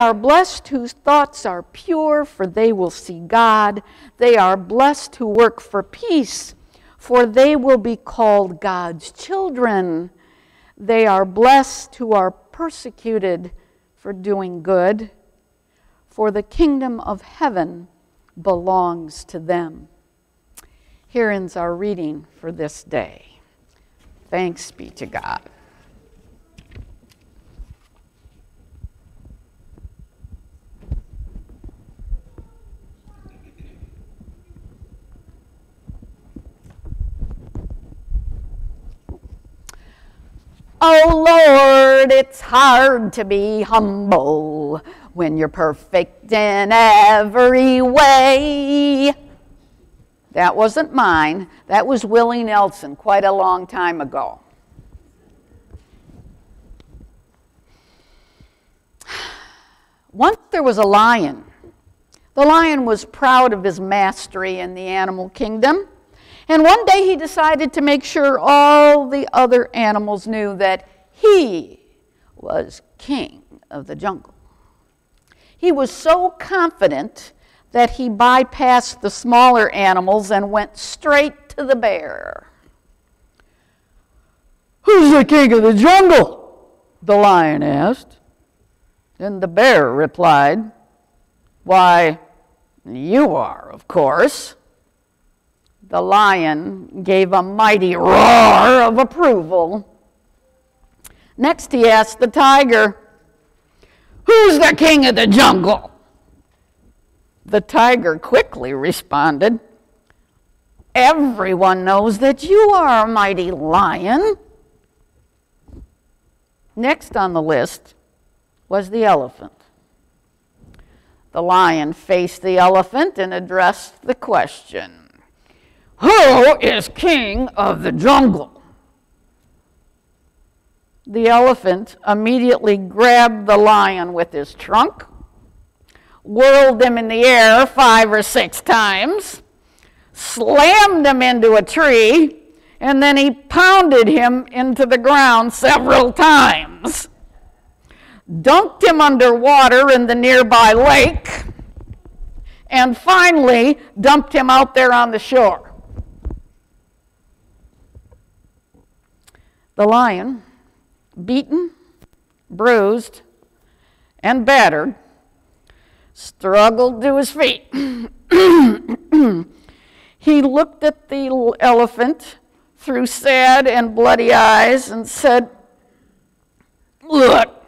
are blessed whose thoughts are pure, for they will see God. They are blessed who work for peace, for they will be called God's children. They are blessed who are persecuted for doing good, for the kingdom of heaven belongs to them. Here ends our reading for this day. Thanks be to God. Oh Lord, it's hard to be humble when you're perfect in every way. That wasn't mine. That was Willie Nelson quite a long time ago. Once there was a lion. The lion was proud of his mastery in the animal kingdom. And one day he decided to make sure all the other animals knew that he was king of the jungle. He was so confident that he bypassed the smaller animals and went straight to the bear. Who's the king of the jungle? The lion asked. And the bear replied, Why, you are, of course. The lion gave a mighty roar of approval. Next, he asked the tiger, Who's the king of the jungle? The tiger quickly responded, Everyone knows that you are a mighty lion. Next on the list was the elephant. The lion faced the elephant and addressed the question who is king of the jungle? The elephant immediately grabbed the lion with his trunk, whirled him in the air five or six times, slammed him into a tree, and then he pounded him into the ground several times, dunked him underwater in the nearby lake, and finally dumped him out there on the shore. The lion, beaten, bruised, and battered, struggled to his feet. he looked at the elephant through sad and bloody eyes and said, Look,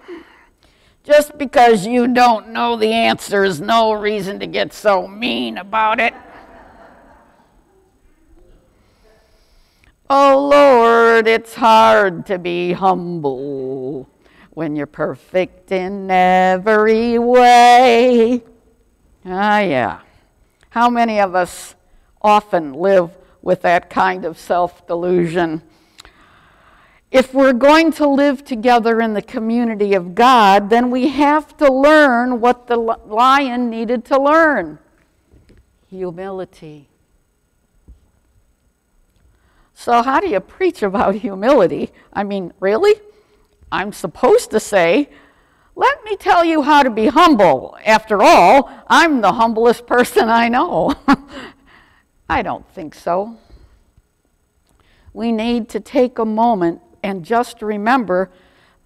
just because you don't know the answer is no reason to get so mean about it. Oh Lord, it's hard to be humble when you're perfect in every way. Ah, yeah. How many of us often live with that kind of self delusion? If we're going to live together in the community of God, then we have to learn what the lion needed to learn humility. So, how do you preach about humility? I mean, really? I'm supposed to say, let me tell you how to be humble. After all, I'm the humblest person I know. I don't think so. We need to take a moment and just remember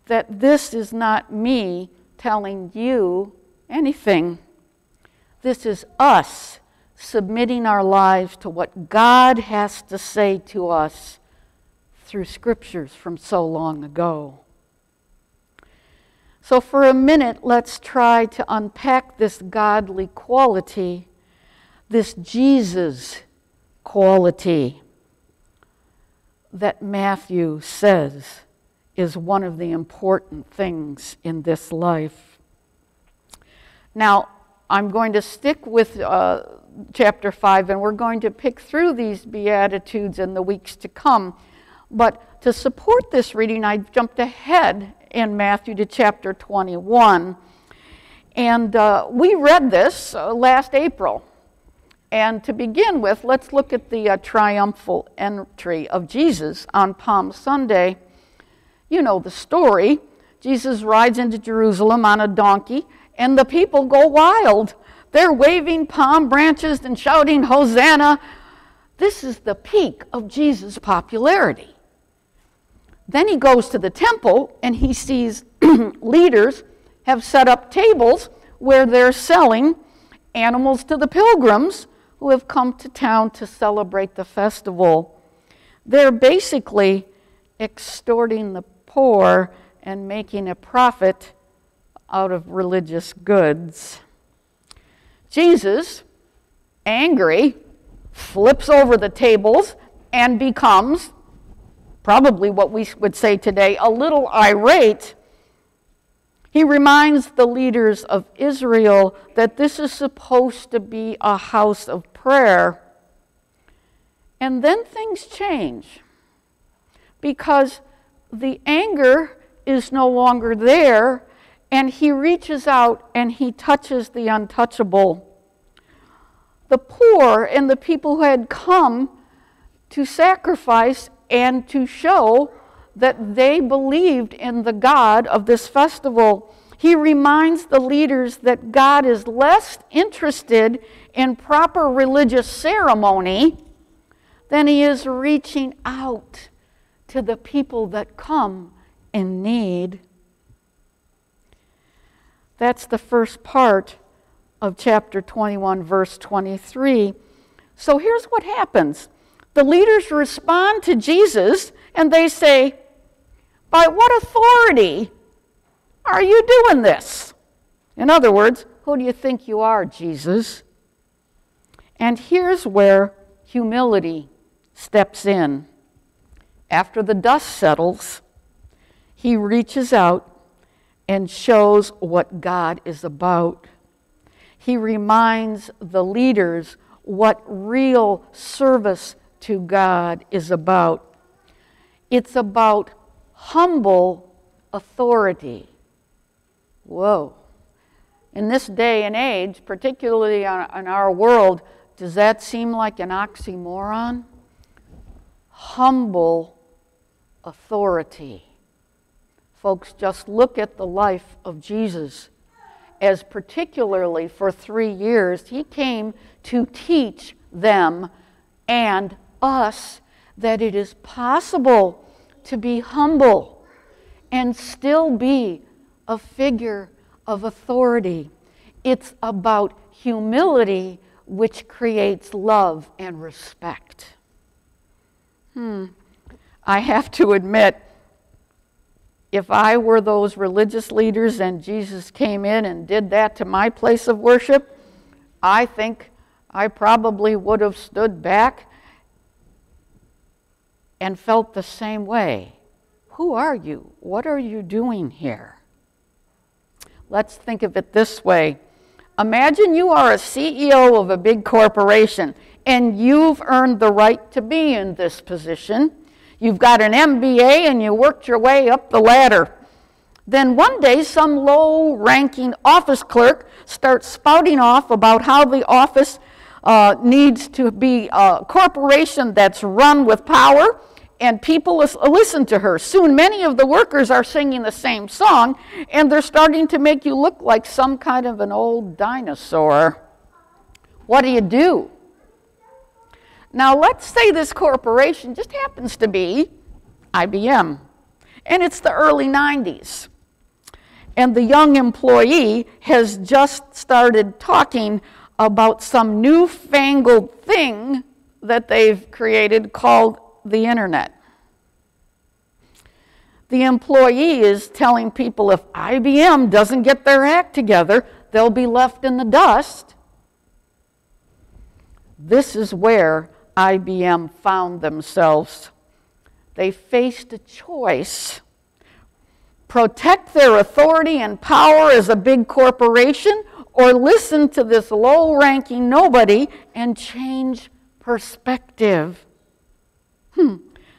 that this is not me telling you anything. This is us submitting our lives to what God has to say to us through scriptures from so long ago. So, for a minute, let's try to unpack this godly quality, this Jesus quality that Matthew says is one of the important things in this life. Now, I'm going to stick with uh, chapter 5, and we're going to pick through these Beatitudes in the weeks to come. But to support this reading, I jumped ahead in Matthew to chapter 21. And uh, we read this uh, last April. And to begin with, let's look at the uh, triumphal entry of Jesus on Palm Sunday. You know the story. Jesus rides into Jerusalem on a donkey and the people go wild. They're waving palm branches and shouting, Hosanna. This is the peak of Jesus' popularity. Then he goes to the temple and he sees leaders have set up tables where they're selling animals to the pilgrims who have come to town to celebrate the festival. They're basically extorting the poor and making a profit out of religious goods. Jesus, angry, flips over the tables and becomes, probably what we would say today, a little irate. He reminds the leaders of Israel that this is supposed to be a house of prayer. And then things change because the anger is no longer there, and he reaches out and he touches the untouchable. The poor and the people who had come to sacrifice and to show that they believed in the God of this festival. He reminds the leaders that God is less interested in proper religious ceremony than he is reaching out to the people that come in need. That's the first part of chapter 21, verse 23. So here's what happens the leaders respond to Jesus and they say, By what authority are you doing this? In other words, who do you think you are, Jesus? And here's where humility steps in. After the dust settles, he reaches out and shows what God is about. He reminds the leaders what real service to God is about. It's about humble authority. Whoa. In this day and age, particularly in our world, does that seem like an oxymoron? Humble authority. Folks, just look at the life of Jesus. As particularly for three years, he came to teach them and us that it is possible to be humble and still be a figure of authority. It's about humility which creates love and respect. Hmm. I have to admit, if I were those religious leaders and Jesus came in and did that to my place of worship, I think I probably would have stood back and felt the same way. Who are you? What are you doing here? Let's think of it this way. Imagine you are a CEO of a big corporation and you've earned the right to be in this position you've got an MBA and you worked your way up the ladder. Then one day, some low ranking office clerk starts spouting off about how the office uh, needs to be a corporation that's run with power, and people listen to her. Soon, many of the workers are singing the same song, and they're starting to make you look like some kind of an old dinosaur. What do you do? Now, let's say this corporation just happens to be IBM, and it's the early 90s. And the young employee has just started talking about some newfangled thing that they've created called the internet. The employee is telling people if IBM doesn't get their act together, they'll be left in the dust. This is where IBM found themselves. They faced a choice protect their authority and power as a big corporation, or listen to this low ranking nobody and change perspective. Hmm,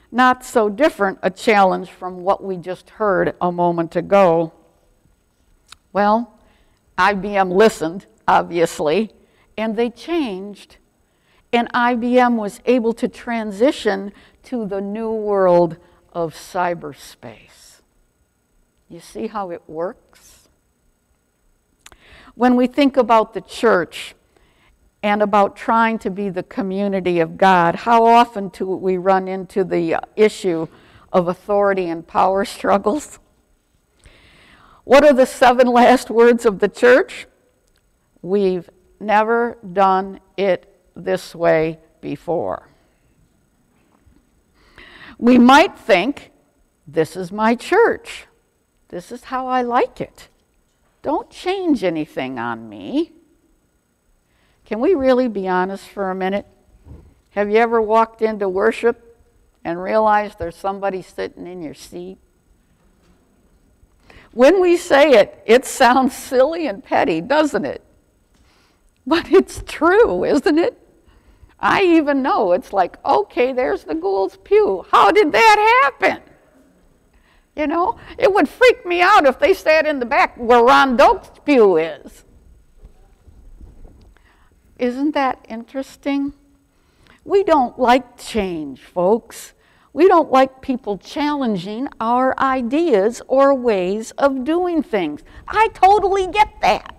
not so different a challenge from what we just heard a moment ago. Well, IBM listened, obviously, and they changed and IBM was able to transition to the new world of cyberspace. You see how it works? When we think about the church and about trying to be the community of God, how often do we run into the issue of authority and power struggles? What are the seven last words of the church? We've never done it this way before. We might think, this is my church. This is how I like it. Don't change anything on me. Can we really be honest for a minute? Have you ever walked into worship and realized there's somebody sitting in your seat? When we say it, it sounds silly and petty, doesn't it? But it's true, isn't it? I even know it's like, okay, there's the Gould's pew. How did that happen? You know, it would freak me out if they sat in the back where Ron Doak's pew is. Isn't that interesting? We don't like change, folks. We don't like people challenging our ideas or ways of doing things. I totally get that.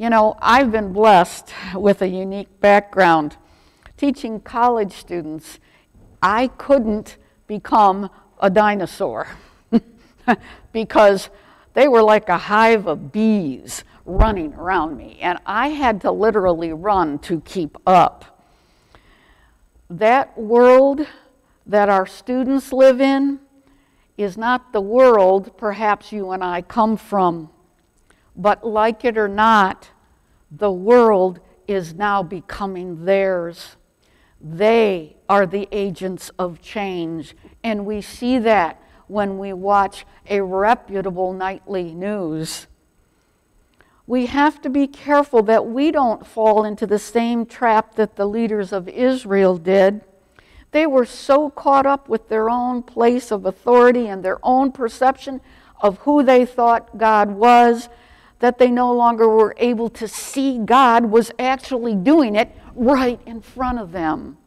You know, I've been blessed with a unique background. Teaching college students, I couldn't become a dinosaur because they were like a hive of bees running around me, and I had to literally run to keep up. That world that our students live in is not the world perhaps you and I come from, but like it or not, the world is now becoming theirs. They are the agents of change. And we see that when we watch a reputable nightly news. We have to be careful that we don't fall into the same trap that the leaders of Israel did. They were so caught up with their own place of authority and their own perception of who they thought God was that they no longer were able to see God was actually doing it right in front of them.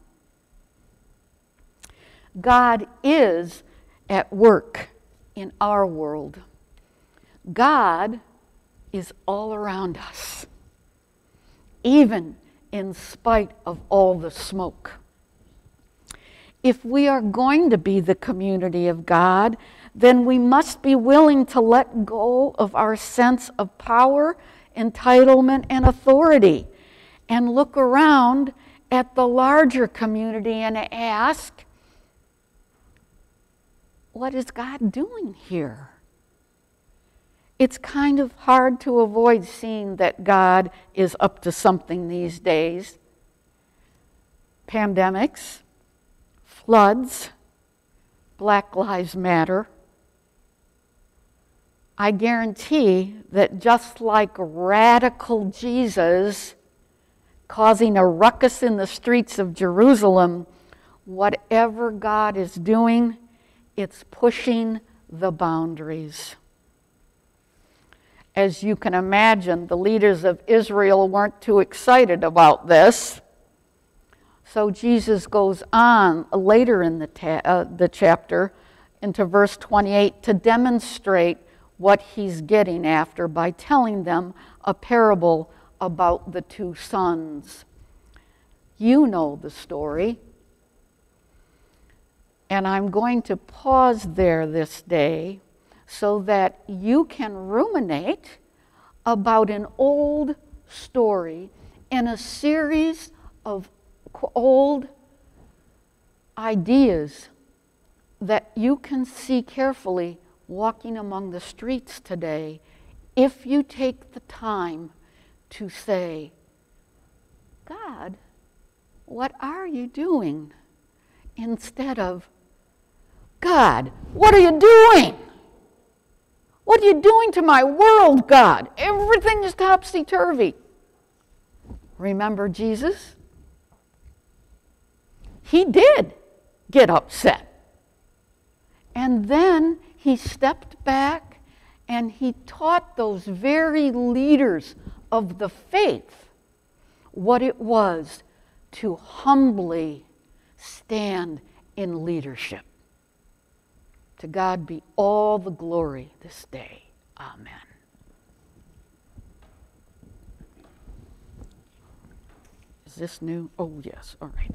God is at work in our world. God is all around us, even in spite of all the smoke. If we are going to be the community of God, then we must be willing to let go of our sense of power, entitlement, and authority and look around at the larger community and ask, what is God doing here? It's kind of hard to avoid seeing that God is up to something these days. Pandemics, floods, Black Lives Matter. I guarantee that just like radical Jesus causing a ruckus in the streets of Jerusalem, whatever God is doing, it's pushing the boundaries. As you can imagine, the leaders of Israel weren't too excited about this. So Jesus goes on later in the, ta- uh, the chapter into verse 28 to demonstrate what he's getting after by telling them a parable about the two sons. You know the story. And I'm going to pause there this day so that you can ruminate about an old story in a series of old ideas that you can see carefully walking among the streets today if you take the time to say, God, what are you doing? Instead of, God, what are you doing? What are you doing to my world, God? Everything is topsy turvy. Remember Jesus? He did get upset. And then he stepped back and he taught those very leaders of the faith what it was to humbly stand in leadership. To God be all the glory this day. Amen. Is this new? Oh, yes. All right.